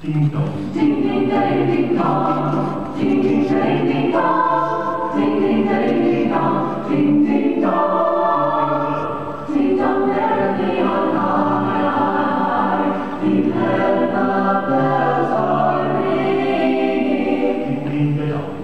Ding dong. Ding ding day ding dong. Ding ding day ding dong. Ding ding day ding dong. Ding ding dong. Ding dong merrily on high. The the bells are ringing. Ding ding dong.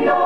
Lord.